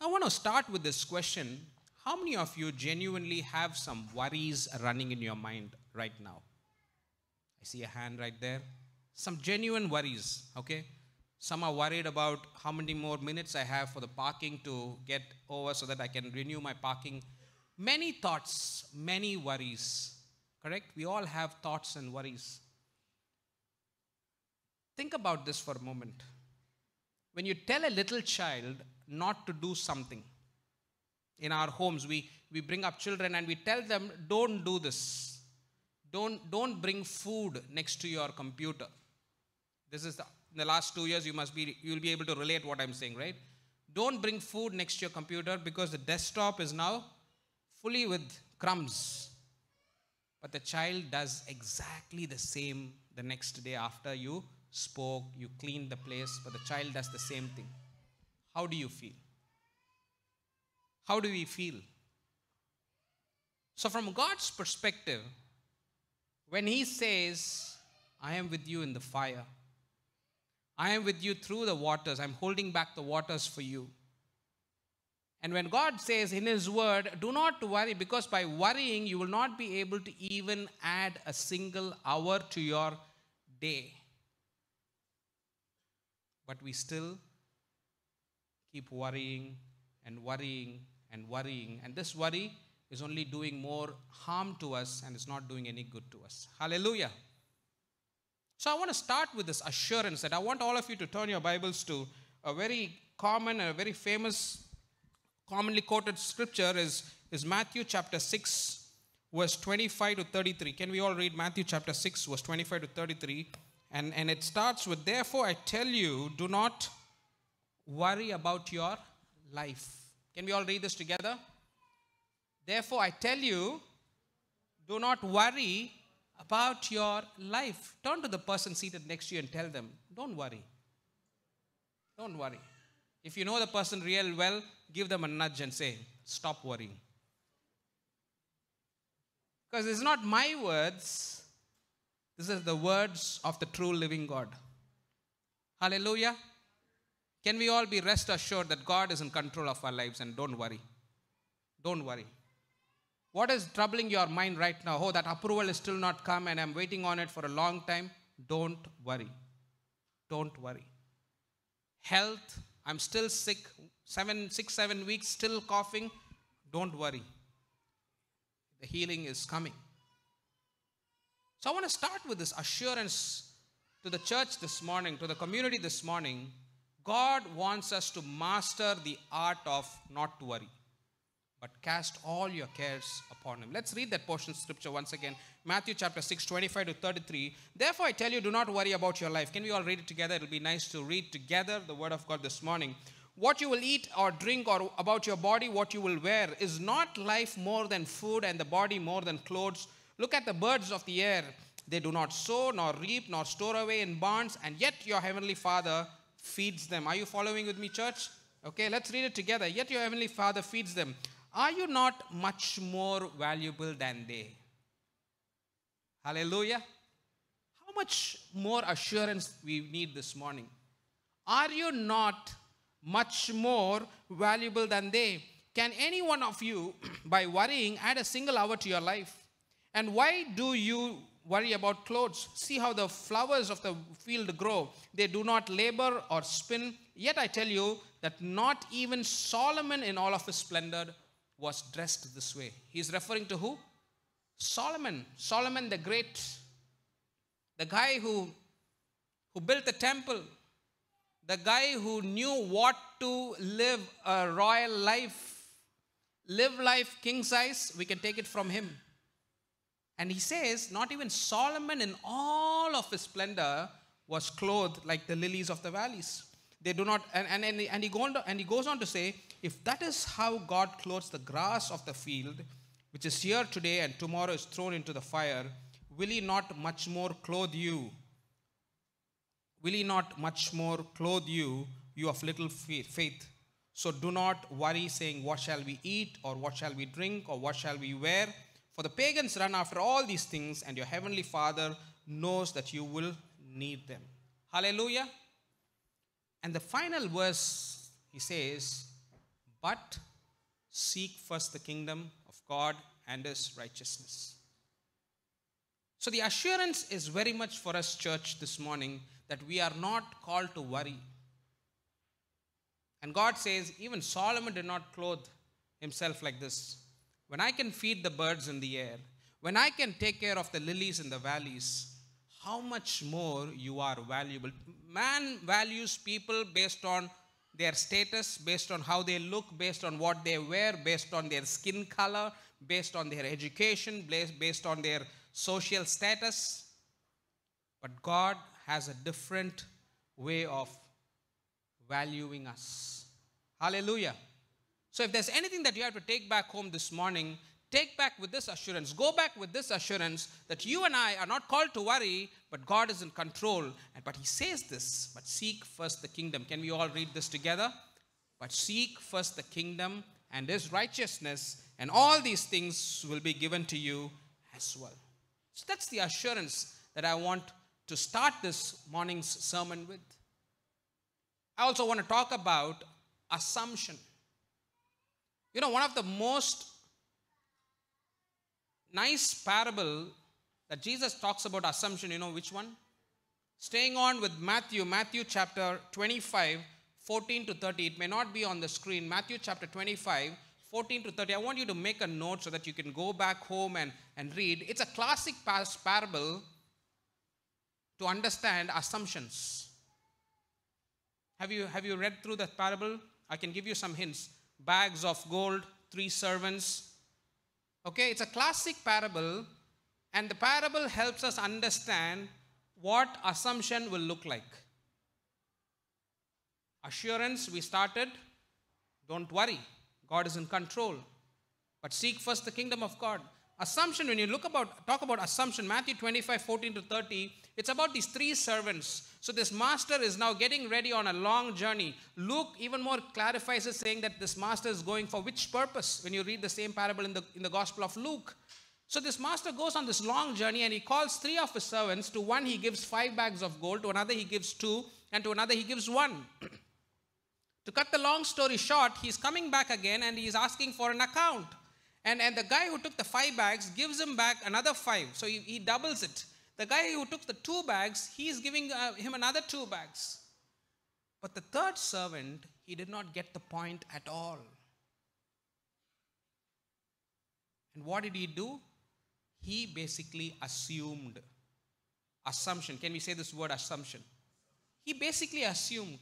I want to start with this question How many of you genuinely have some worries running in your mind right now? I see a hand right there. Some genuine worries, okay? Some are worried about how many more minutes I have for the parking to get over so that I can renew my parking. Many thoughts, many worries, correct? We all have thoughts and worries. Think about this for a moment. When you tell a little child not to do something, in our homes, we, we bring up children and we tell them, don't do this. Don't, don't bring food next to your computer. This is the in the last two years, you must be, you'll be able to relate what I'm saying, right? Don't bring food next to your computer because the desktop is now fully with crumbs. But the child does exactly the same the next day after you spoke, you cleaned the place, but the child does the same thing. How do you feel? How do we feel? So, from God's perspective, when He says, I am with you in the fire, I am with you through the waters. I'm holding back the waters for you. And when God says in His word, do not worry, because by worrying, you will not be able to even add a single hour to your day. But we still keep worrying and worrying and worrying. And this worry is only doing more harm to us and it's not doing any good to us. Hallelujah. So I want to start with this assurance that I want all of you to turn your Bibles to a very common and a very famous, commonly quoted scripture is, is Matthew chapter 6, verse 25 to 33. Can we all read Matthew chapter 6, verse 25 to 33? And, and it starts with, Therefore I tell you, do not worry about your life. Can we all read this together? Therefore I tell you, do not worry about your life. Turn to the person seated next to you and tell them, don't worry. Don't worry. If you know the person real well, give them a nudge and say, stop worrying. Because it's not my words, this is the words of the true living God. Hallelujah. Can we all be rest assured that God is in control of our lives and don't worry? Don't worry. What is troubling your mind right now? Oh, that approval is still not come and I'm waiting on it for a long time. Don't worry. Don't worry. Health, I'm still sick, seven, six, seven weeks, still coughing. Don't worry. The healing is coming. So I want to start with this assurance to the church this morning, to the community this morning. God wants us to master the art of not to worry but cast all your cares upon him. Let's read that portion of scripture once again. Matthew chapter 6, 25 to 33. Therefore, I tell you, do not worry about your life. Can we all read it together? It'll be nice to read together the word of God this morning. What you will eat or drink, or about your body, what you will wear, is not life more than food and the body more than clothes? Look at the birds of the air. They do not sow, nor reap, nor store away in barns, and yet your heavenly Father feeds them. Are you following with me, church? Okay, let's read it together. Yet your heavenly Father feeds them. Are you not much more valuable than they? Hallelujah. How much more assurance we need this morning? Are you not much more valuable than they? Can any one of you, by worrying, add a single hour to your life? And why do you worry about clothes? See how the flowers of the field grow. They do not labor or spin. Yet I tell you that not even Solomon in all of his splendor was dressed this way. He's referring to who? Solomon. Solomon the great. The guy who, who built the temple. The guy who knew what to live a royal life. Live life king size. We can take it from him. And he says, not even Solomon in all of his splendor was clothed like the lilies of the valleys. They do not, and, and, and, he, on to, and he goes on to say, if that is how God clothes the grass of the field, which is here today and tomorrow is thrown into the fire, will he not much more clothe you? Will he not much more clothe you, you of little faith? So do not worry, saying, What shall we eat, or what shall we drink, or what shall we wear? For the pagans run after all these things, and your heavenly Father knows that you will need them. Hallelujah. And the final verse, he says, but seek first the kingdom of God and his righteousness. So, the assurance is very much for us, church, this morning that we are not called to worry. And God says, even Solomon did not clothe himself like this. When I can feed the birds in the air, when I can take care of the lilies in the valleys, how much more you are valuable. Man values people based on their status, based on how they look, based on what they wear, based on their skin color, based on their education, based on their social status. But God has a different way of valuing us. Hallelujah. So, if there's anything that you have to take back home this morning, take back with this assurance. Go back with this assurance that you and I are not called to worry, but God is in control. But He says this, but seek first the kingdom. Can we all read this together? But seek first the kingdom and His righteousness, and all these things will be given to you as well. So that's the assurance that I want to start this morning's sermon with. I also want to talk about assumption. You know, one of the most nice parable that Jesus talks about assumption, you know which one? Staying on with Matthew, Matthew chapter 25, 14 to 30. It may not be on the screen. Matthew chapter 25, 14 to 30. I want you to make a note so that you can go back home and, and read. It's a classic parable to understand assumptions. Have you, have you read through that parable? I can give you some hints. Bags of gold, three servants. Okay, it's a classic parable, and the parable helps us understand what assumption will look like. Assurance, we started. Don't worry. God is in control. But seek first the kingdom of God. Assumption, when you look about talk about assumption, Matthew 25, 14 to 30, it's about these three servants. So this master is now getting ready on a long journey. Luke even more clarifies it, saying that this master is going for which purpose when you read the same parable in the, in the Gospel of Luke. So this master goes on this long journey and he calls three of his servants. To one he gives five bags of gold, to another he gives two, and to another he gives one. To cut the long story short, he's coming back again and he's asking for an account. And, and the guy who took the five bags gives him back another five. So he, he doubles it. The guy who took the two bags, he's giving uh, him another two bags. But the third servant, he did not get the point at all. And what did he do? He basically assumed. Assumption. Can we say this word assumption? He basically assumed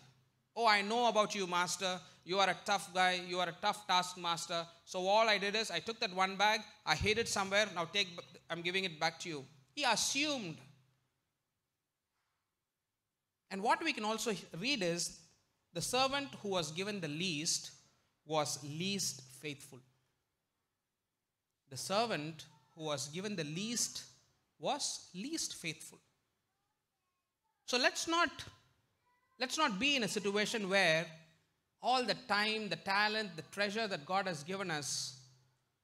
Oh, I know about you, master. You are a tough guy. You are a tough taskmaster. So all I did is I took that one bag, I hid it somewhere. Now take, I'm giving it back to you. He assumed. And what we can also read is the servant who was given the least was least faithful. The servant who was given the least was least faithful. So let's not Let's not be in a situation where all the time, the talent, the treasure that God has given us,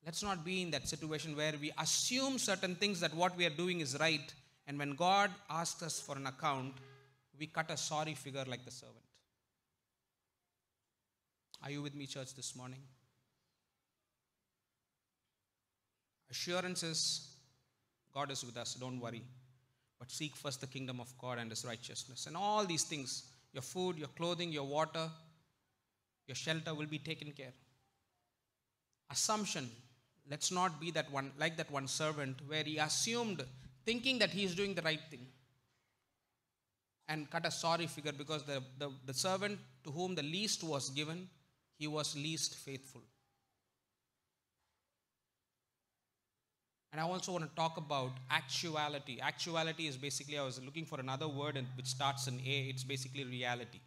let's not be in that situation where we assume certain things that what we are doing is right. And when God asks us for an account, we cut a sorry figure like the servant. Are you with me, church, this morning? Assurances God is with us, don't worry. But seek first the kingdom of God and his righteousness. And all these things your food, your clothing, your water, your shelter will be taken care. Assumption. Let's not be that one like that one servant where he assumed, thinking that he is doing the right thing. And cut a sorry figure because the, the, the servant to whom the least was given, he was least faithful. And I also want to talk about actuality. Actuality is basically, I was looking for another word and which starts in A, it's basically reality.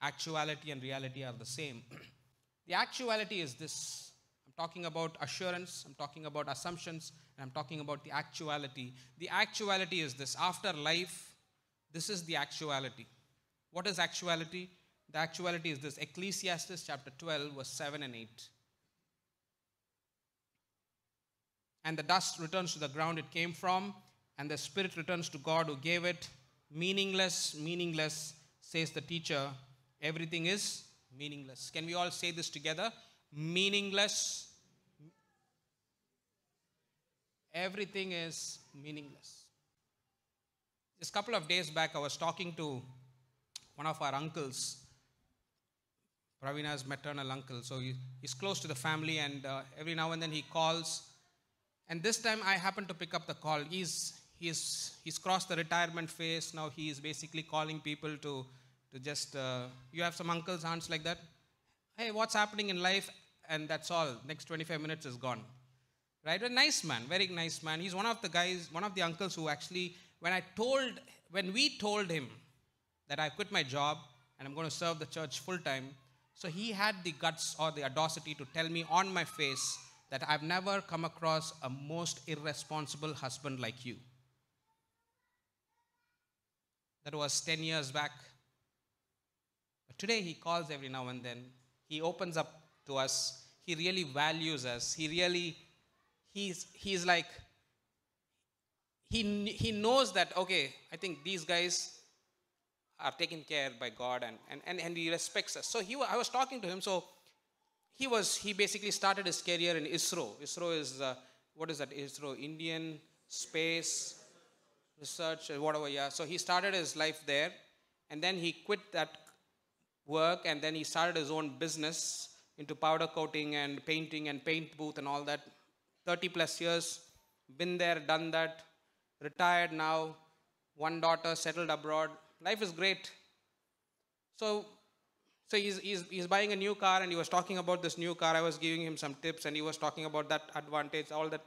Actuality and reality are the same. the actuality is this I'm talking about assurance, I'm talking about assumptions, and I'm talking about the actuality. The actuality is this after life, this is the actuality. What is actuality? The actuality is this Ecclesiastes chapter 12, verse 7 and 8. and the dust returns to the ground it came from, and the spirit returns to God who gave it. Meaningless, meaningless, says the teacher. Everything is meaningless. Can we all say this together? Meaningless. Everything is meaningless. Just a couple of days back, I was talking to one of our uncles, Pravina's maternal uncle. So he, he's close to the family, and uh, every now and then he calls. And this time I happened to pick up the call. He's, he's, he's crossed the retirement phase. Now he is basically calling people to, to just, uh, you have some uncles, aunts like that? Hey, what's happening in life? And that's all. Next 25 minutes is gone. Right? A nice man, very nice man. He's one of the guys, one of the uncles who actually, when I told, when we told him that I quit my job and I'm going to serve the church full time, so he had the guts or the audacity to tell me on my face that I've never come across a most irresponsible husband like you. That was 10 years back. But today he calls every now and then. He opens up to us. He really values us. He really, he's, he's like, he, he knows that, okay, I think these guys are taken care by God and, and, and, and he respects us. So he, I was talking to him. So he was, he basically started his career in ISRO. ISRO is, uh, what is that? ISRO, Indian Space Research, whatever, yeah. So he started his life there. And then he quit that work and then he started his own business into powder coating and painting and paint booth and all that. 30 plus years, been there, done that, retired now, one daughter, settled abroad. Life is great. So, so he's, he's, he's buying a new car and he was talking about this new car. I was giving him some tips and he was talking about that advantage, all that.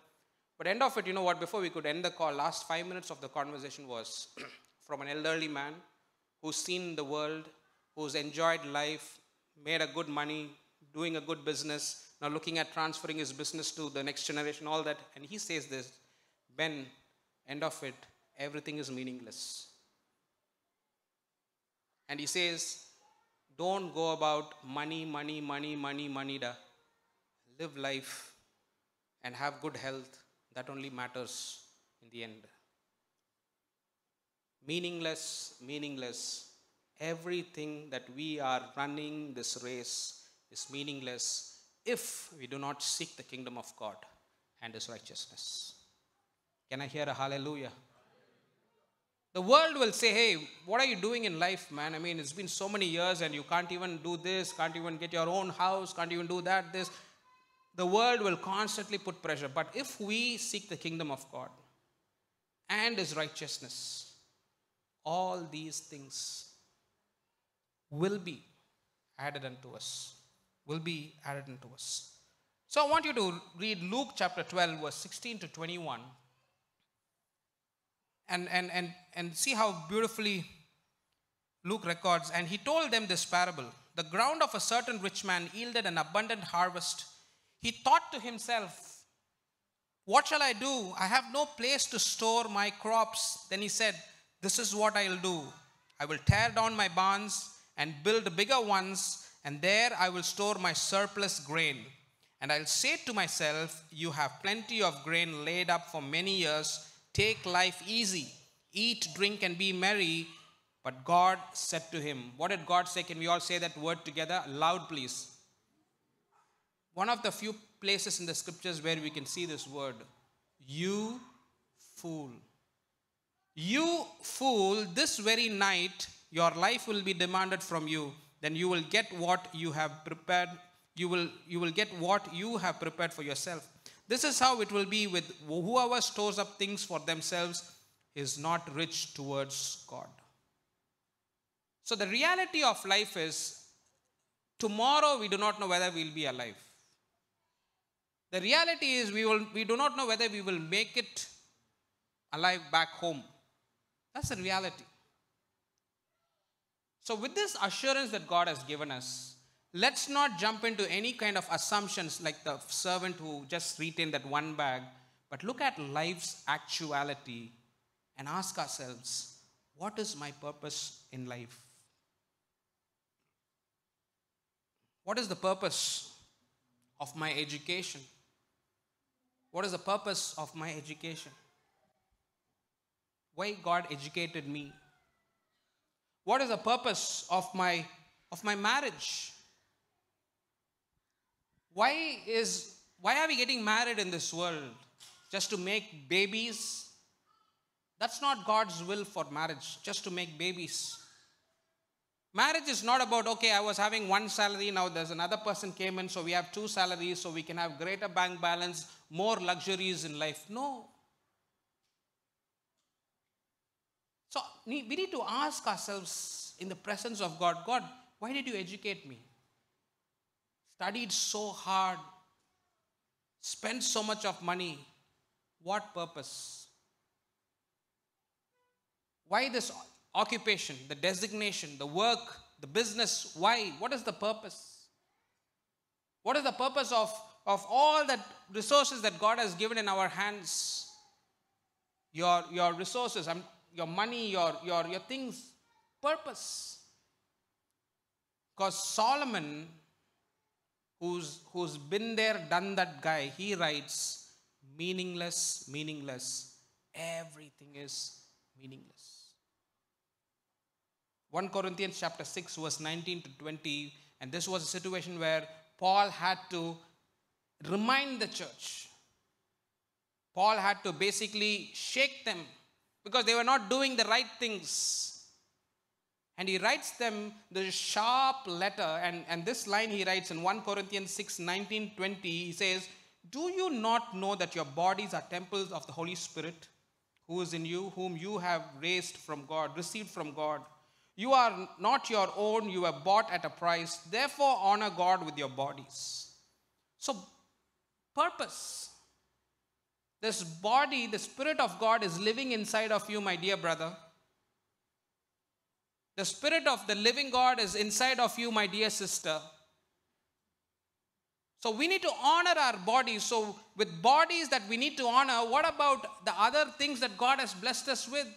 But end of it, you know what, before we could end the call, last five minutes of the conversation was from an elderly man who's seen the world, who's enjoyed life, made a good money, doing a good business, now looking at transferring his business to the next generation, all that. And he says this, Ben, end of it, everything is meaningless. And he says, don't go about money, money, money, money, money. Da. Live life and have good health. That only matters in the end. Meaningless, meaningless. Everything that we are running this race is meaningless if we do not seek the kingdom of God and His righteousness. Can I hear a hallelujah? The world will say, hey, what are you doing in life, man? I mean, it's been so many years and you can't even do this, can't even get your own house, can't even do that, this. The world will constantly put pressure. But if we seek the kingdom of God and His righteousness, all these things will be added unto us. Will be added unto us. So I want you to read Luke chapter 12, verse 16 to 21 and, and, and, and see how beautifully Luke records. And he told them this parable The ground of a certain rich man yielded an abundant harvest. He thought to himself, What shall I do? I have no place to store my crops. Then he said, This is what I'll do. I will tear down my barns and build bigger ones, and there I will store my surplus grain. And I'll say to myself, You have plenty of grain laid up for many years Take life easy, eat, drink, and be merry. But God said to him, What did God say? Can we all say that word together? Loud, please. One of the few places in the scriptures where we can see this word. You fool. You fool, this very night your life will be demanded from you. Then you will get what you have prepared. You will, you will get what you have prepared for yourself. This is how it will be with whoever stores up things for themselves is not rich towards God. So the reality of life is tomorrow we do not know whether we'll be alive. The reality is we, will, we do not know whether we will make it alive back home. That's the reality. So, with this assurance that God has given us, let's not jump into any kind of assumptions like the servant who just retained that one bag, but look at life's actuality and ask ourselves, what is my purpose in life? What is the purpose of my education? What is the purpose of my education? Why God educated me? What is the purpose of my of my marriage? why is why are we getting married in this world? Just to make babies? That's not God's will for marriage, just to make babies. Marriage is not about, okay, I was having one salary, now there's another person came in, so we have two salaries, so we can have greater bank balance, more luxuries in life. No. So we need to ask ourselves in the presence of God God, why did you educate me? Studied so hard, spent so much of money. What purpose? Why this occupation, the designation, the work, the business? Why? What is the purpose? What is the purpose of, of all the resources that God has given in our hands? Your, your resources, your money, your, your, your things, purpose. Because Solomon, who's, who's been there, done that guy, he writes, meaningless, meaningless. Everything is meaningless. 1 Corinthians chapter 6, verse 19 to 20, and this was a situation where Paul had to remind the church. Paul had to basically shake them because they were not doing the right things. And he writes them the sharp letter, and, and this line he writes in 1 Corinthians 6 19 20. He says, Do you not know that your bodies are temples of the Holy Spirit, who is in you, whom you have raised from God, received from God? You are not your own, you were bought at a price. Therefore, honor God with your bodies. So, purpose. This body, the Spirit of God is living inside of you, my dear brother. The Spirit of the living God is inside of you, my dear sister. So we need to honor our bodies. So, with bodies that we need to honor, what about the other things that God has blessed us with?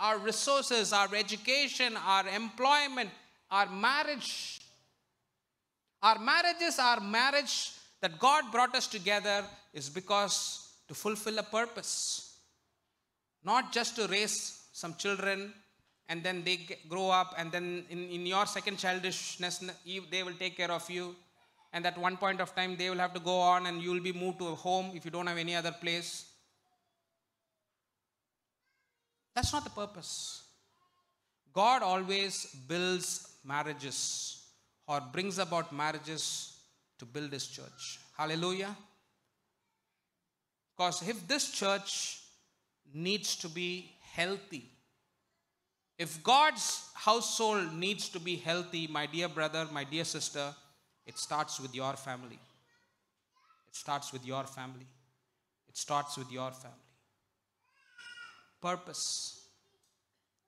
our resources, our education, our employment, our marriage. Our marriages, our marriage that God brought us together is because to fulfill a purpose. Not just to raise some children and then they grow up and then in, in your second childishness they will take care of you and at one point of time they will have to go on and you will be moved to a home if you don't have any other place that's not the purpose. God always builds marriages or brings about marriages to build his church. Hallelujah. Because if this church needs to be healthy, if God's household needs to be healthy, my dear brother, my dear sister, it starts with your family. It starts with your family. It starts with your family purpose.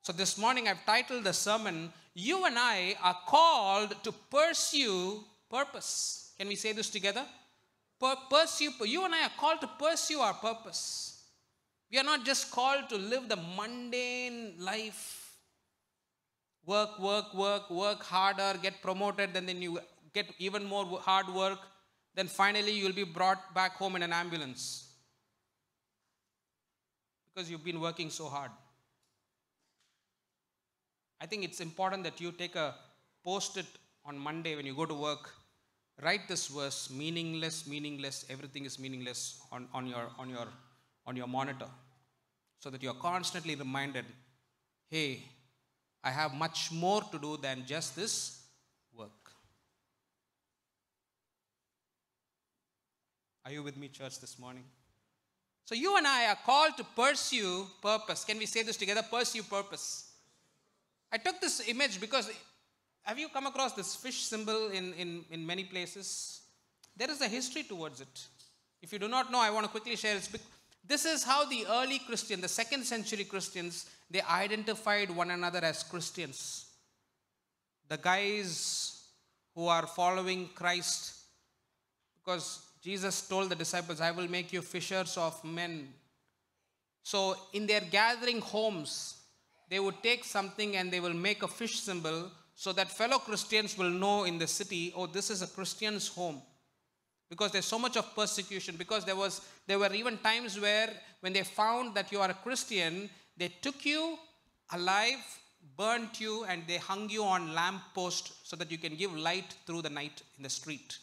So this morning I've titled the sermon, You and I are called to pursue purpose. Can we say this together? Pursue, you and I are called to pursue our purpose. We are not just called to live the mundane life. Work, work, work, work harder, get promoted, and then you get even more hard work. Then finally, you'll be brought back home in an ambulance because you've been working so hard. I think it's important that you take a post it on Monday when you go to work. Write this verse meaningless, meaningless, everything is meaningless on, on, your, on, your, on your monitor so that you're constantly reminded hey, I have much more to do than just this work. Are you with me, church, this morning? So you and I are called to pursue purpose. Can we say this together? Pursue purpose. I took this image because have you come across this fish symbol in, in, in many places? There is a history towards it. If you do not know, I want to quickly share it. This is how the early Christian, the second century Christians, they identified one another as Christians. The guys who are following Christ, because Jesus told the disciples, I will make you fishers of men. So, in their gathering homes, they would take something and they will make a fish symbol so that fellow Christians will know in the city, oh, this is a Christian's home. Because there's so much of persecution. Because there was there were even times where when they found that you are a Christian, they took you alive, burnt you, and they hung you on lamp post so that you can give light through the night in the street.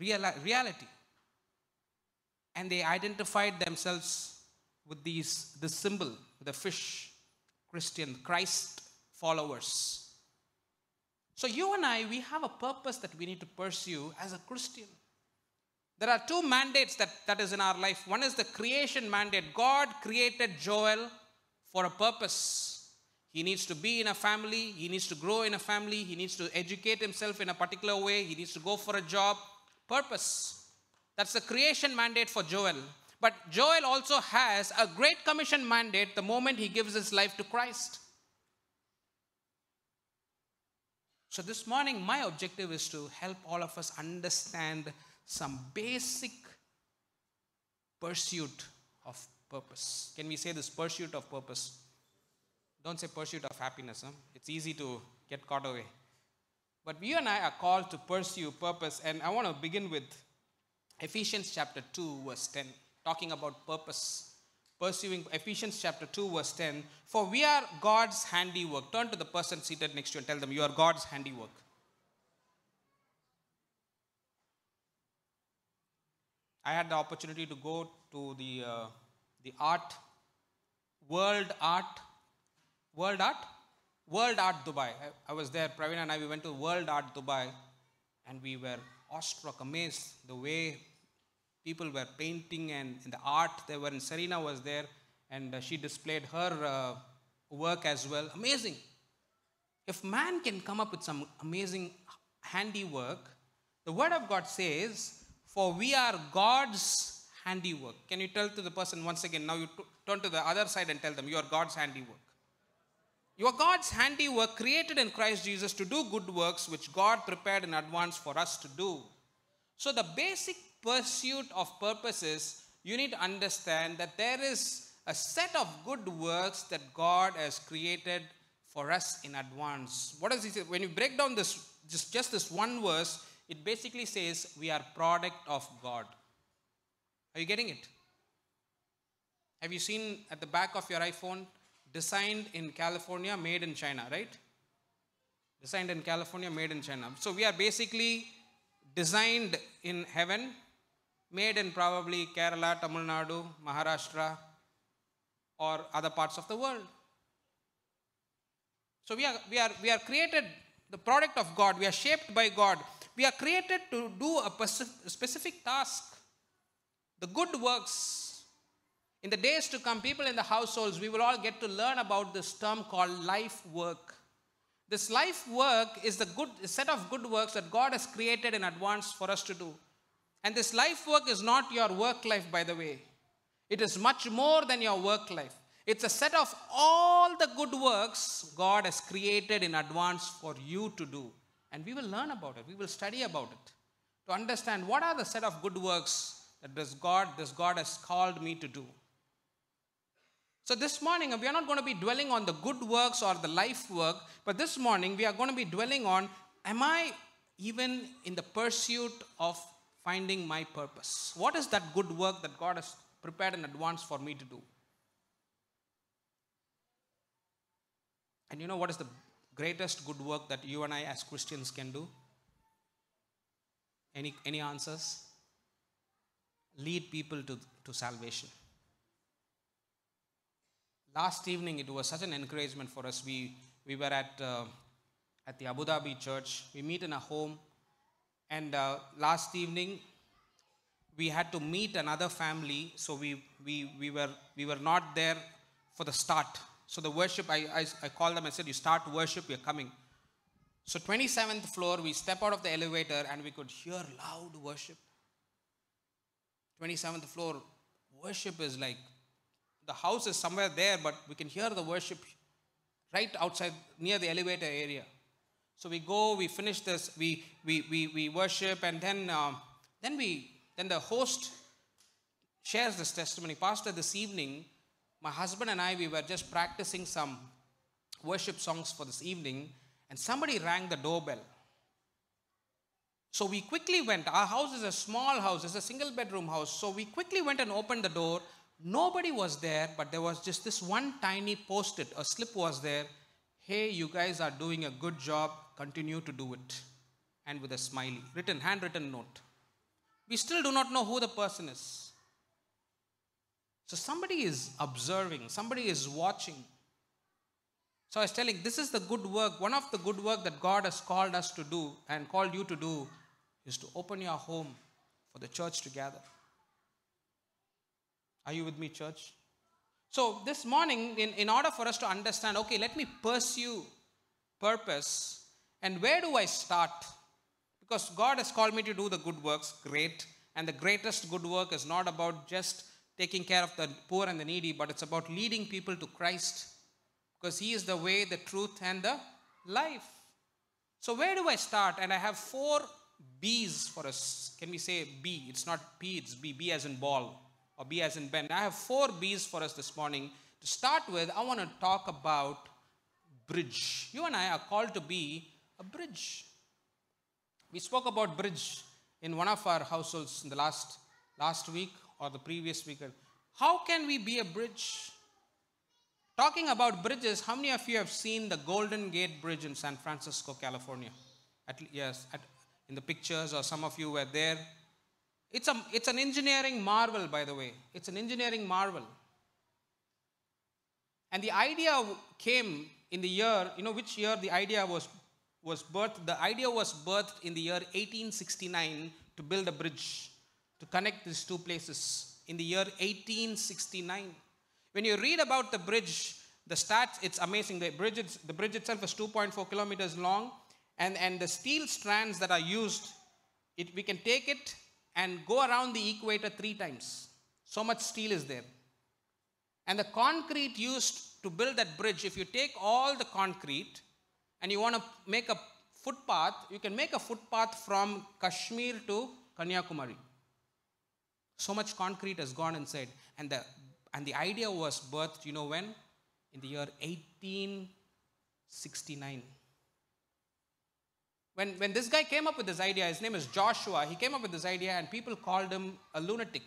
reali- reality. And they identified themselves with these, this symbol, the fish, Christian, Christ followers. So, you and I, we have a purpose that we need to pursue as a Christian. There are two mandates that, that is in our life. One is the creation mandate. God created Joel for a purpose. He needs to be in a family, he needs to grow in a family, he needs to educate himself in a particular way, he needs to go for a job. Purpose. That's the creation mandate for Joel. But Joel also has a great commission mandate the moment he gives his life to Christ. So, this morning, my objective is to help all of us understand some basic pursuit of purpose. Can we say this pursuit of purpose? Don't say pursuit of happiness. Huh? It's easy to get caught away. But you and I are called to pursue purpose. And I want to begin with Ephesians chapter 2, verse 10, talking about purpose. Pursuing Ephesians chapter 2, verse 10. For we are God's handiwork. Turn to the person seated next to you and tell them, You are God's handiwork. I had the opportunity to go to the, uh, the art, world art, world art, world art Dubai. I, I, was there, Praveen and I, we went to world art Dubai and we were awestruck, amazed the way people were painting and in the art they were, and Serena was there and uh, she displayed her uh, work as well. Amazing. If man can come up with some amazing handiwork, the Word of God says for we are God's handiwork. Can you tell to the person once again? Now you t- turn to the other side and tell them, You are God's handiwork. You are God's handiwork created in Christ Jesus to do good works which God prepared in advance for us to do. So, the basic pursuit of purposes, you need to understand that there is a set of good works that God has created for us in advance. What does he say? When you break down this, just, just this one verse, it basically says we are product of God. Are you getting it? Have you seen at the back of your iPhone designed in California, made in China, right? Designed in California, made in China. So we are basically designed in heaven, made in probably Kerala, Tamil Nadu, Maharashtra, or other parts of the world. So we are, we are, we are created the product of God. We are shaped by God. We are created to do a specific task. The good works. In the days to come, people in the households, we will all get to learn about this term called life work. This life work is the good set of good works that God has created in advance for us to do. And this life work is not your work life, by the way. It is much more than your work life. It's a set of all the good works God has created in advance for you to do. And we will learn about it. We will study about it to understand what are the set of good works that this God, this God has called me to do. So this morning we are not going to be dwelling on the good works or the life work, but this morning we are going to be dwelling on am I even in the pursuit of finding my purpose? What is that good work that God has prepared in advance for me to do? And you know what is the greatest good work that you and I as Christians can do? Any, any answers? Lead people to, to salvation. Last evening, it was such an encouragement for us. We, we were at, uh, at the Abu Dhabi church. We meet in a home. And uh, last evening, we had to meet another family. So we, we, we, were, we were not there for the start. So the worship, I, I, I called them and said, You start worship, you're coming. So 27th floor, we step out of the elevator and we could hear loud worship. 27th floor, worship is like the house is somewhere there, but we can hear the worship right outside near the elevator area. So we go, we finish this, we we we, we worship, and then um, then we then the host shares this testimony. Pastor, this evening, my husband and I we were just practicing some worship songs for this evening, and somebody rang the doorbell. So we quickly went. Our house is a small house, it's a single bedroom house. So we quickly went and opened the door. Nobody was there, but there was just this one tiny post it, a slip was there. Hey, you guys are doing a good job, continue to do it. And with a smiley, written, handwritten note. We still do not know who the person is. So somebody is observing, somebody is watching. So I was telling, this is the good work. One of the good work that God has called us to do and called you to do is to open your home for the church to gather. Are you with me, church? So this morning, in, in order for us to understand, okay, let me pursue purpose, and where do I start? Because God has called me to do the good works, great. And the greatest good work is not about just taking care of the poor and the needy, but it's about leading people to Christ. Because He is the way, the truth, and the life. So, where do I start? And I have four B's for us. Can we say B? It's not P, it's B. B as in ball or B as in Ben. I have four B's for us this morning. To start with, I want to talk about bridge. You and I are called to be a bridge. We spoke about bridge in one of our households in the last, last week or the previous week. How can we be a bridge? Talking about bridges, how many of you have seen the Golden Gate Bridge in San Francisco, California? At, yes, at, in the pictures, or some of you were there. It's, a, it's an engineering marvel, by the way. It's an engineering marvel. And the idea came in the year, you know, which year the idea was, was birthed? The idea was birthed in the year 1869 to build a bridge to connect these two places in the year 1869. When you read about the bridge, the stats, it's amazing. The bridge, the bridge itself is 2.4 kilometers long, and, and the steel strands that are used, it, we can take it and go around the equator three times. So much steel is there. And the concrete used to build that bridge, if you take all the concrete and you want to make a footpath, you can make a footpath from Kashmir to Kanyakumari. So much concrete has gone inside. And the, and the idea was birthed, you know when? In the year 1869. When, when this guy came up with this idea, his name is Joshua, he came up with this idea and people called him a lunatic.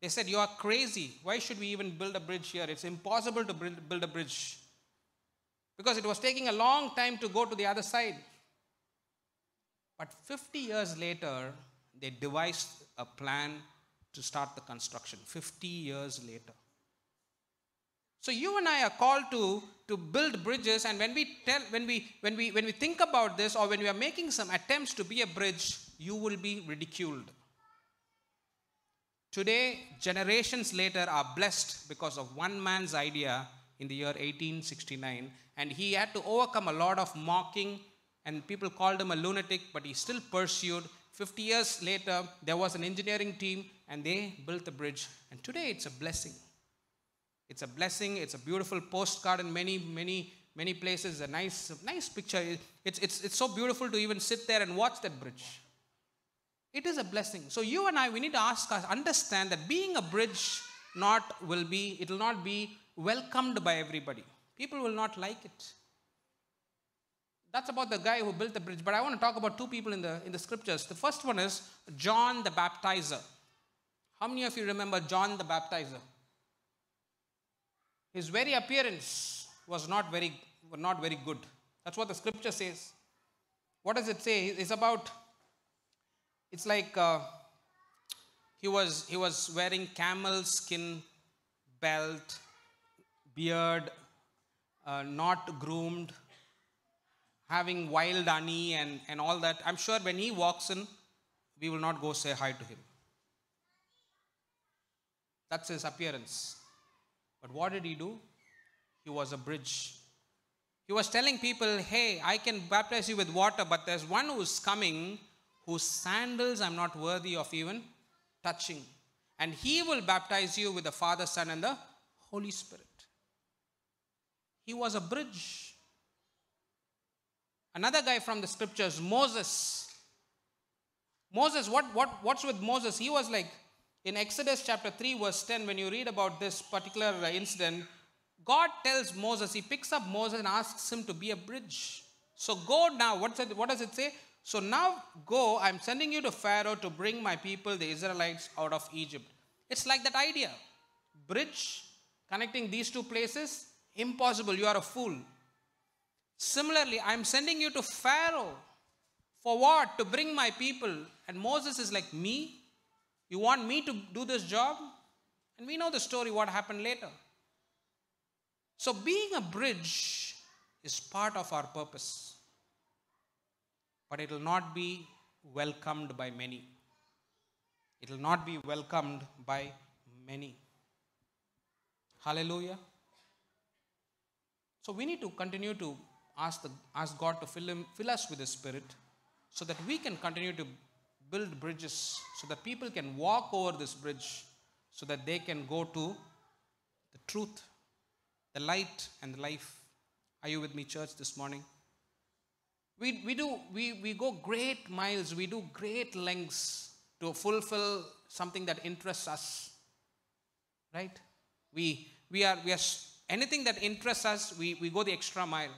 They said, You are crazy. Why should we even build a bridge here? It's impossible to build a bridge. Because it was taking a long time to go to the other side. But 50 years later, they devised a plan to start the construction. 50 years later. So you and I are called to, to build bridges, and when we tell when we when we when we think about this, or when we are making some attempts to be a bridge, you will be ridiculed. Today, generations later are blessed because of one man's idea in the year 1869, and he had to overcome a lot of mocking, and people called him a lunatic, but he still pursued. 50 years later, there was an engineering team, and they built the bridge, and today it's a blessing. It's a blessing. It's a beautiful postcard in many, many, many places. A nice, nice picture. It's, it's, it's so beautiful to even sit there and watch that bridge. It is a blessing. So you and I, we need to ask us, understand that being a bridge not will be, it will not be welcomed by everybody. People will not like it. That's about the guy who built the bridge. But I want to talk about two people in the in the scriptures. The first one is John the Baptizer. How many of you remember John the Baptizer? His very appearance was not very, not very good. That's what the scripture says. What does it say? It's about, it's like uh, he, was, he was wearing camel skin belt, beard, uh, not groomed, having wild honey and, and all that. I'm sure when he walks in, we will not go say hi to him. That's his appearance. But what did he do? He was a bridge. He was telling people, hey, I can baptize you with water, but there's one who's coming whose sandals I'm not worthy of even touching. And he will baptize you with the Father, Son, and the Holy Spirit. He was a bridge. Another guy from the scriptures, Moses. Moses, what, what, what's with Moses? He was like, in Exodus chapter 3, verse 10, when you read about this particular uh, incident, God tells Moses, he picks up Moses and asks him to be a bridge. So go now. What's it, what does it say? So now go, I'm sending you to Pharaoh to bring my people, the Israelites, out of Egypt. It's like that idea. Bridge connecting these two places, impossible. You are a fool. Similarly, I'm sending you to Pharaoh. For what? To bring my people. And Moses is like, Me? You want me to do this job? And we know the story, what happened later. So, being a bridge is part of our purpose, but it will not be welcomed by many. It will not be welcomed by many. Hallelujah. So we need to continue to ask, the, ask God to fill, him, fill us with His Spirit so that we can continue to build bridges, so that people can walk over this bridge, so that they can go to the truth, the light, and the life. Are you with me, church, this morning? We, we do, we, we go great miles, we do great lengths to fulfill something that interests us. Right? We, we are, we are, anything that interests us, we, we go the extra mile.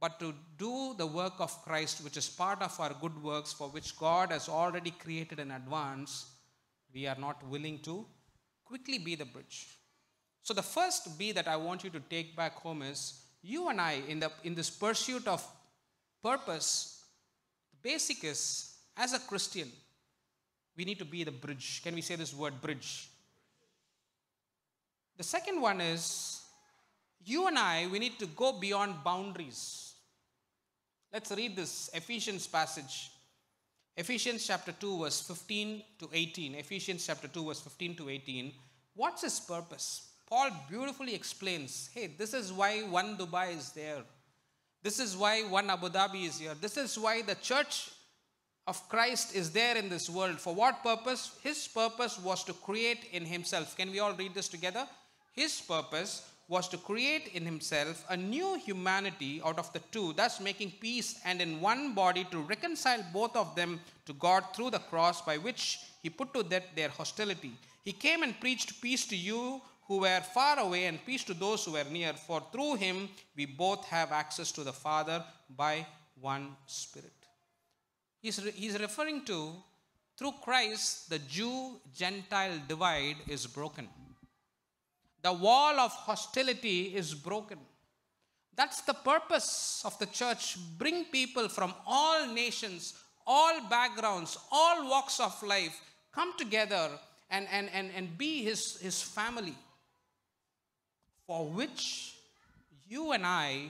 But to do the work of Christ, which is part of our good works for which God has already created in advance, we are not willing to quickly be the bridge. So the first B that I want you to take back home is you and I in, the, in this pursuit of purpose, the basic is as a Christian, we need to be the bridge. Can we say this word bridge? The second one is you and I, we need to go beyond boundaries. Let's read this Ephesians passage. Ephesians chapter 2, verse 15 to 18. Ephesians chapter 2, verse 15 to 18. What's his purpose? Paul beautifully explains hey, this is why one Dubai is there. This is why one Abu Dhabi is here. This is why the church of Christ is there in this world. For what purpose? His purpose was to create in himself. Can we all read this together? His purpose was to create in himself a new humanity out of the two, thus making peace and in one body to reconcile both of them to God through the cross, by which he put to death their hostility. He came and preached peace to you who were far away and peace to those who were near, for through him we both have access to the Father by one Spirit. He's, re- he's referring to through Christ, the Jew Gentile divide is broken. The wall of hostility is broken. That's the purpose of the church. Bring people from all nations, all backgrounds, all walks of life, come together and, and, and, and be his, his family. For which you and I,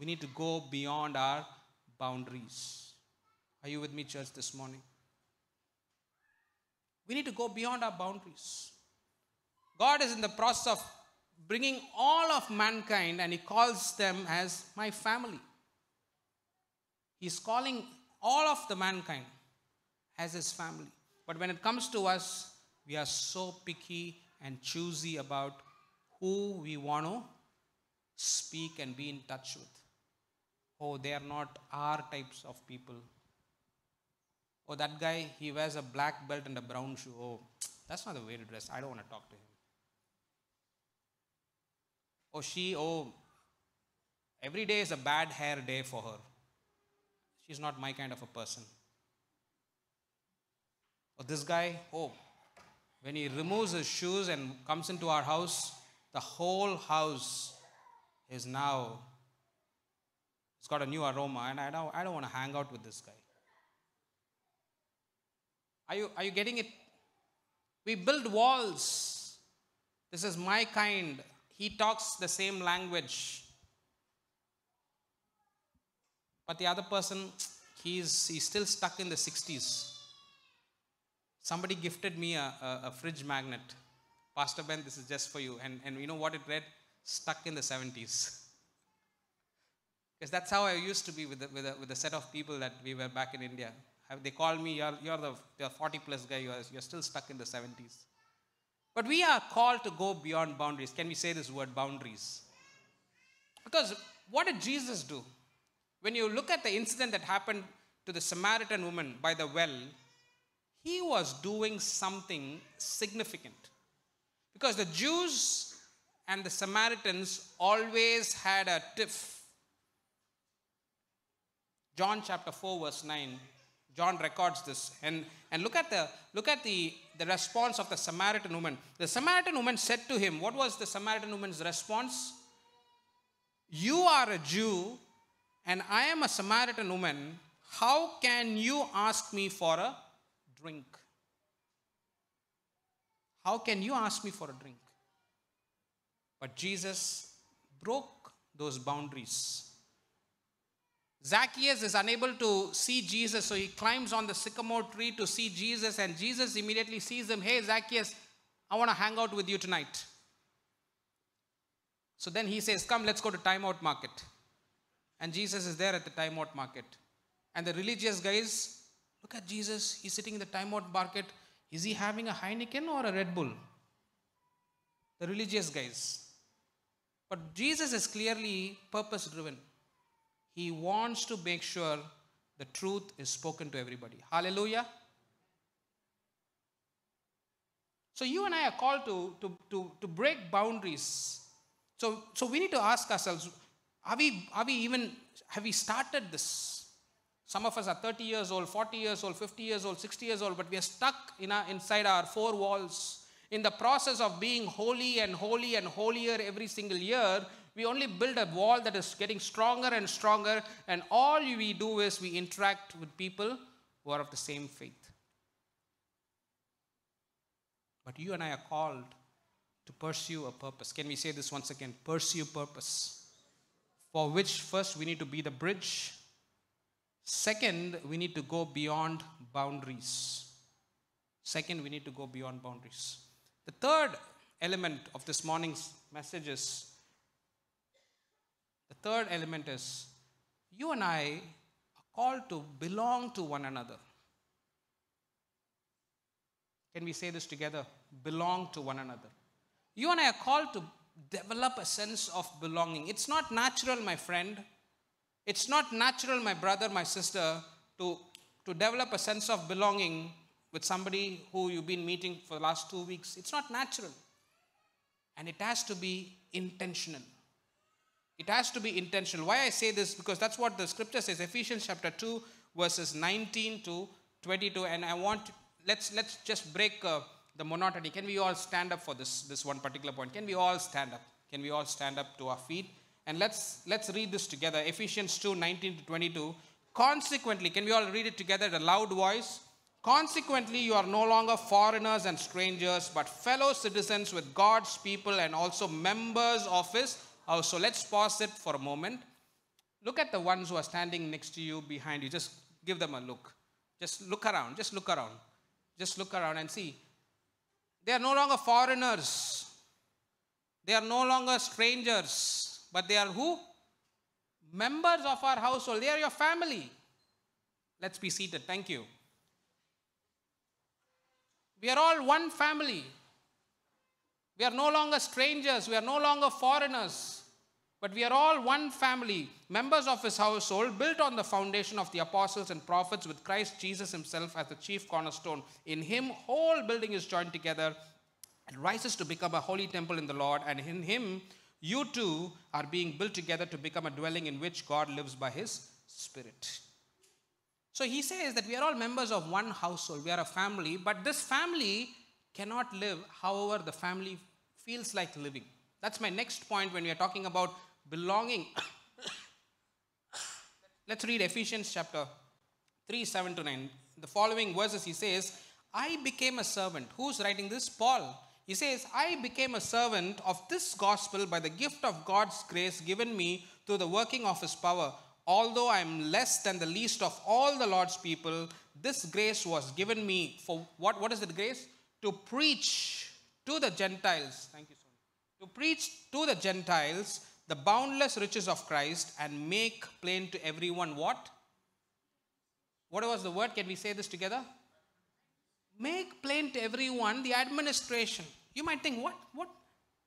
we need to go beyond our boundaries. Are you with me, church, this morning? We need to go beyond our boundaries. God is in the process of bringing all of mankind and He calls them as my family. He's calling all of the mankind as His family. But when it comes to us, we are so picky and choosy about who we want to speak and be in touch with. Oh, they are not our types of people. Oh, that guy, he wears a black belt and a brown shoe. Oh, that's not the way to dress. I don't want to talk to him. Oh, she, oh, every day is a bad hair day for her. She's not my kind of a person. Oh, this guy, oh, when he removes his shoes and comes into our house, the whole house is now, it's got a new aroma, and I don't, I don't want to hang out with this guy. Are you, are you getting it? We build walls. This is my kind. He talks the same language. But the other person, he's, he's still stuck in the 60s. Somebody gifted me a, a, a fridge magnet. Pastor Ben, this is just for you. And, and you know what it read? Stuck in the 70s. Because that's how I used to be with, the, with, with a set of people that we were back in India. They called me, you're, you're the you're 40 plus guy, you're, you're still stuck in the 70s. But we are called to go beyond boundaries. Can we say this word boundaries? Because what did Jesus do? When you look at the incident that happened to the Samaritan woman by the well, he was doing something significant. Because the Jews and the Samaritans always had a tiff. John chapter 4, verse 9. John records this. And, and look at, the, look at the, the response of the Samaritan woman. The Samaritan woman said to him, What was the Samaritan woman's response? You are a Jew, and I am a Samaritan woman. How can you ask me for a drink? How can you ask me for a drink? But Jesus broke those boundaries. Zacchaeus is unable to see Jesus, so he climbs on the sycamore tree to see Jesus, and Jesus immediately sees him. Hey, Zacchaeus, I want to hang out with you tonight. So then he says, Come, let's go to timeout Market. And Jesus is there at the timeout Market. And the religious guys look at Jesus. He's sitting in the timeout Market. Is he having a Heineken or a Red Bull? The religious guys. But Jesus is clearly purpose driven. He wants to make sure the truth is spoken to everybody. Hallelujah. So you and I are called to, to, to, to break boundaries. So, so we need to ask ourselves, are we, are we even, have we started this? Some of us are 30 years old, 40 years old, 50 years old, 60 years old, but we are stuck in our, inside our four walls. In the process of being holy and holy and holier every single year, we only build a wall that is getting stronger and stronger, and all we do is we interact with people who are of the same faith. But you and I are called to pursue a purpose. Can we say this once again? Pursue purpose. For which, first, we need to be the bridge. Second, we need to go beyond boundaries. Second, we need to go beyond boundaries. The third element of this morning's message is the third element is you and I are called to belong to one another. Can we say this together? Belong to one another. You and I are called to develop a sense of belonging. It's not natural, my friend. It's not natural, my brother, my sister, to, to develop a sense of belonging with somebody who you've been meeting for the last two weeks. It's not natural. And it has to be intentional. It has to be intentional. Why I say this? Because that's what the scripture says, Ephesians chapter 2, verses 19 to 22. And I want, let's, let's just break uh, the monotony. Can we all stand up for this, this one particular point? Can we all stand up? Can we all stand up to our feet? And let's, let's read this together. Ephesians 2, 19 to 22. Consequently, can we all read it together in a loud voice? Consequently, you are no longer foreigners and strangers, but fellow citizens with God's people and also members of His house. So let's pause it for a moment. Look at the ones who are standing next to you, behind you. Just give them a look. Just look around. Just look around. Just look around and see. They are no longer foreigners. They are no longer strangers. But they are who? Members of our household. They are your family. Let's be seated. Thank you. We are all one family. We are no longer strangers. We are no longer foreigners. But we are all one family, members of his household, built on the foundation of the apostles and prophets, with Christ Jesus himself as the chief cornerstone. In him, whole building is joined together and rises to become a holy temple in the Lord. And in him, you too are being built together to become a dwelling in which God lives by his Spirit. So he says that we are all members of one household, we are a family, but this family cannot live however the family feels like living. That's my next point when we are talking about belonging. Let's read Ephesians chapter 3 7 to 9. The following verses he says, I became a servant. Who's writing this? Paul. He says, I became a servant of this gospel by the gift of God's grace given me through the working of his power. Although I am less than the least of all the Lord's people, this grace was given me for what? What is the grace? To preach to the Gentiles. Thank you, To preach to the Gentiles the boundless riches of Christ and make plain to everyone what? What was the word? Can we say this together? Make plain to everyone the administration. You might think, what? What?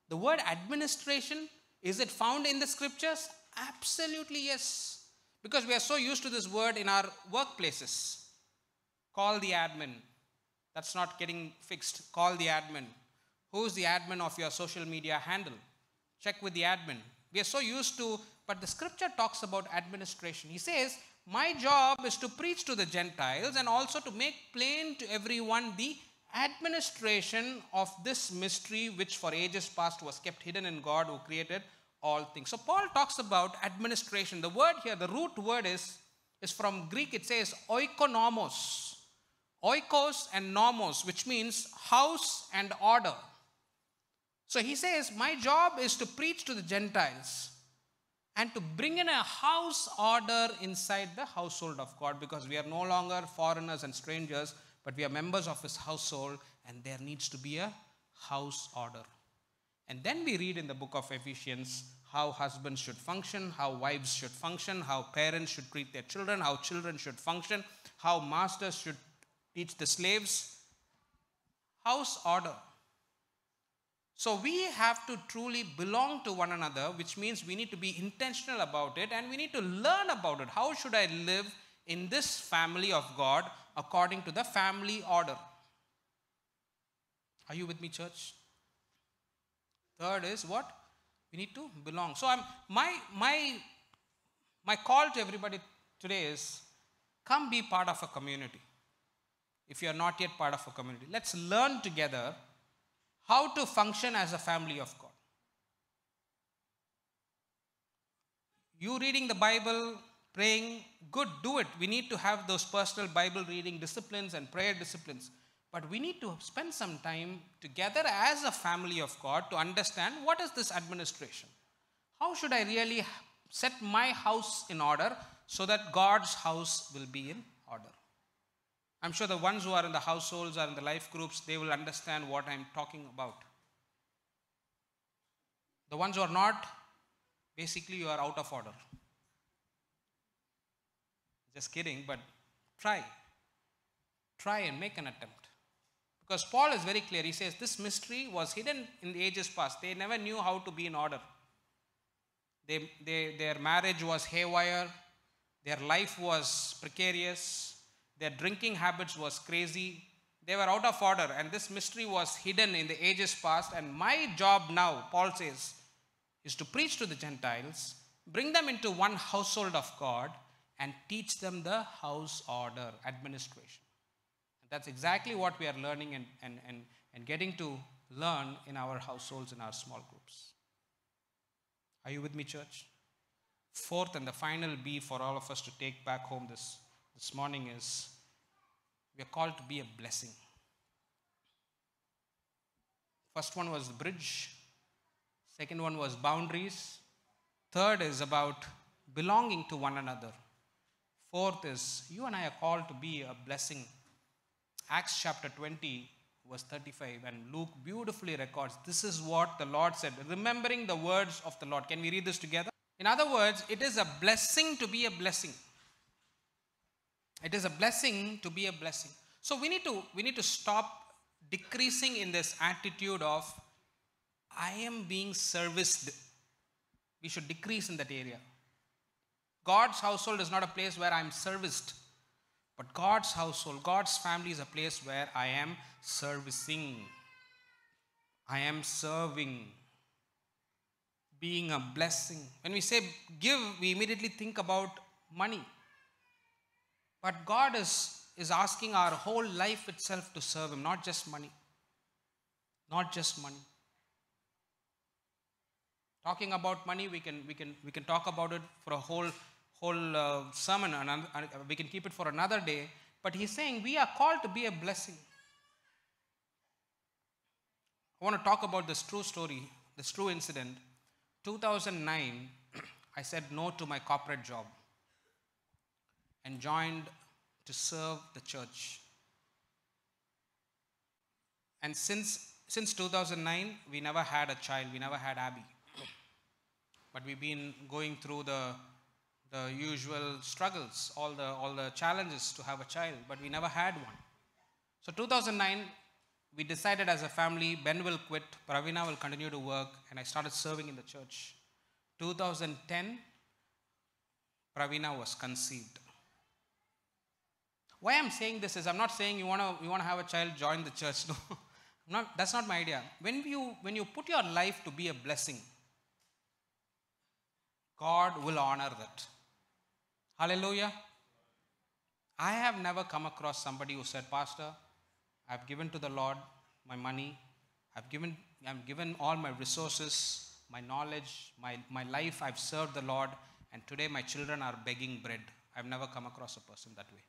The word administration, is it found in the scriptures? Absolutely yes. Because we are so used to this word in our workplaces. Call the admin. That's not getting fixed. Call the admin. Who's the admin of your social media handle? Check with the admin. We are so used to, but the scripture talks about administration. He says, My job is to preach to the Gentiles and also to make plain to everyone the administration of this mystery which for ages past was kept hidden in God who created all things. So Paul talks about administration. The word here, the root word is is from Greek, it says oikonomos. Oikos and nomos, which means house and order. So he says, My job is to preach to the Gentiles and to bring in a house order inside the household of God because we are no longer foreigners and strangers, but we are members of his household and there needs to be a house order. And then we read in the book of Ephesians how husbands should function, how wives should function, how parents should treat their children, how children should function, how masters should teach the slaves. House order. So we have to truly belong to one another, which means we need to be intentional about it and we need to learn about it. How should I live in this family of God according to the family order? Are you with me, church? Third is what? We need to belong. So I'm my my my call to everybody today is come be part of a community. If you are not yet part of a community, let's learn together how to function as a family of God. You reading the Bible, praying, good, do it. We need to have those personal Bible reading disciplines and prayer disciplines. But we need to spend some time together as a family of God to understand what is this administration? How should I really set my house in order so that God's house will be in order? I'm sure the ones who are in the households or in the life groups, they will understand what I'm talking about. The ones who are not, basically, you are out of order. Just kidding, but try. Try and make an attempt. Because Paul is very clear. He says this mystery was hidden in the ages past. They never knew how to be in order. They, they, their marriage was haywire, their life was precarious, their drinking habits was crazy. They were out of order, and this mystery was hidden in the ages past. And my job now, Paul says, is to preach to the Gentiles, bring them into one household of God, and teach them the house order, administration. And that's exactly what we are learning and, and, and, and getting to learn in our households, in our small groups. Are you with me, church? Fourth and the final B for all of us to take back home this this morning is we are called to be a blessing. First one was the bridge, second one was boundaries, third is about belonging to one another. Fourth is you and I are called to be a blessing. Acts chapter 20, verse 35, and Luke beautifully records this is what the Lord said, remembering the words of the Lord. Can we read this together? In other words, it is a blessing to be a blessing. It is a blessing to be a blessing. So we need to we need to stop decreasing in this attitude of I am being serviced. We should decrease in that area. God's household is not a place where I'm serviced. But God's household, God's family is a place where I am servicing. I am serving. Being a blessing. When we say give, we immediately think about money. But God is, is asking our whole life itself to serve Him, not just money. Not just money. Talking about money, we can, we can, we can talk about it for a whole, whole uh, sermon, and we can keep it for another day. But He's saying we are called to be a blessing. I want to talk about this true story, this true incident. 2009, I said no to my corporate job and joined to serve the church. And since, since 2009, we never had a child, we never had Abby. But we've been going through the, the usual struggles, all the, all the challenges to have a child, but we never had one. So 2009, we decided as a family, Ben will quit, Pravina will continue to work, and I started serving in the church. 2010, Pravina was conceived. Why I'm saying this is I'm not saying you want to you want to have a child join the church. No, not, that's not my idea. When you when you put your life to be a blessing, God will honor that. Hallelujah. I have never come across somebody who said, Pastor, I've given to the Lord my money, I've given, I've given all my resources, my knowledge, my, my life, I've served the Lord, and today my children are begging bread. I've never come across a person that way.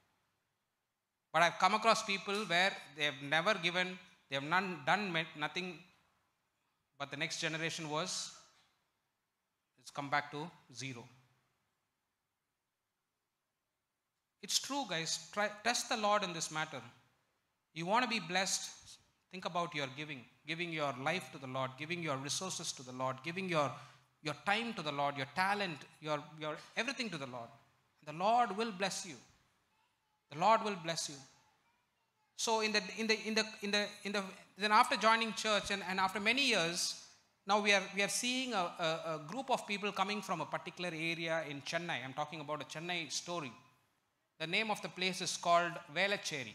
But I've come across people where they have never given, they have none, done nothing, but the next generation was, it's come back to zero. It's true, guys. Try, test the Lord in this matter. You want to be blessed, think about your giving, giving your life to the Lord, giving your resources to the Lord, giving your, your time to the Lord, your talent, your, your everything to the Lord. The Lord will bless you. The Lord will bless you. So in the in the in the in the in the then after joining church and, and after many years, now we are we are seeing a, a, a group of people coming from a particular area in Chennai. I'm talking about a Chennai story. The name of the place is called Velachery.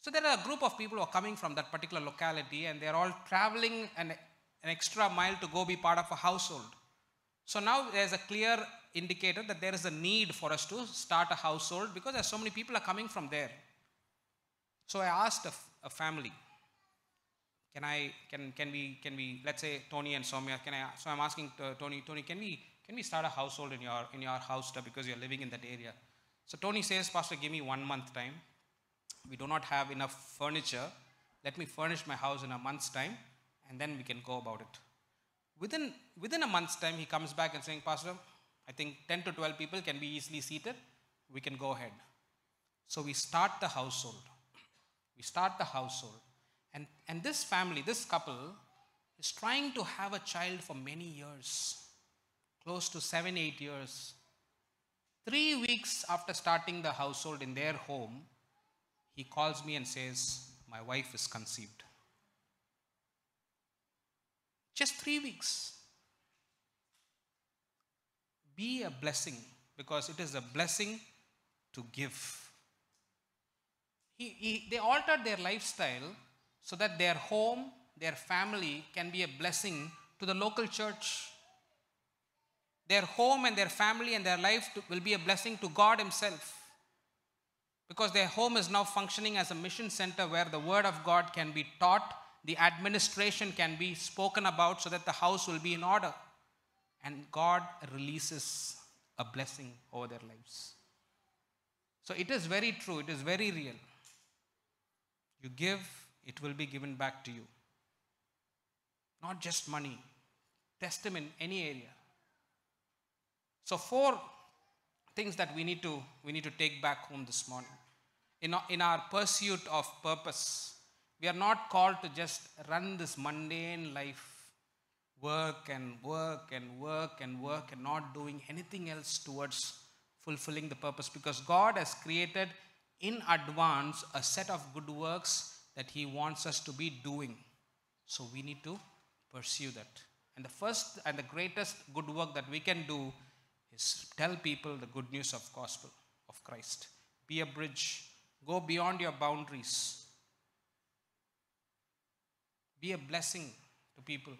So there are a group of people who are coming from that particular locality and they're all traveling an, an extra mile to go be part of a household. So now there's a clear indicator that there is a need for us to start a household because there's so many people are coming from there. So I asked a, family, can I, can, can we, can we, let's say Tony and Soumya, can I, so I'm asking uh, Tony, Tony, can we, can we start a household in your, in your house because you're living in that area? So Tony says, Pastor, give me one month time. We do not have enough furniture. Let me furnish my house in a month's time and then we can go about it. Within, within a month's time, he comes back and saying, Pastor, I think 10 to 12 people can be easily seated. We can go ahead. So we start the household. We start the household. And, and this family, this couple, is trying to have a child for many years, close to seven, eight years. Three weeks after starting the household in their home, he calls me and says, My wife is conceived. Just three weeks. Be a blessing because it is a blessing to give. He, he, they altered their lifestyle so that their home, their family can be a blessing to the local church. Their home and their family and their life to, will be a blessing to God Himself. Because their home is now functioning as a mission center where the Word of God can be taught, the administration can be spoken about so that the house will be in order. And God releases a blessing over their lives. So it is very true, it is very real. You give, it will be given back to you. Not just money, test them in any area. So, four things that we need to, we need to take back home this morning. In our, in our pursuit of purpose, we are not called to just run this mundane life, work and work and work and work and not doing anything else towards fulfilling the purpose because God has created in advance a set of good works that He wants us to be doing. So we need to pursue that. And the first and the greatest good work that we can do is tell people the good news of gospel of Christ. Be a bridge. Go beyond your boundaries. Be a blessing to people.